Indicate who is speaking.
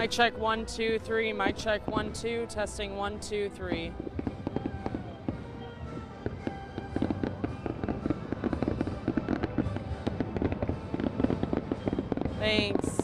Speaker 1: Mic check one, two, three. Mic check one, two. Testing one, two, three. Thanks.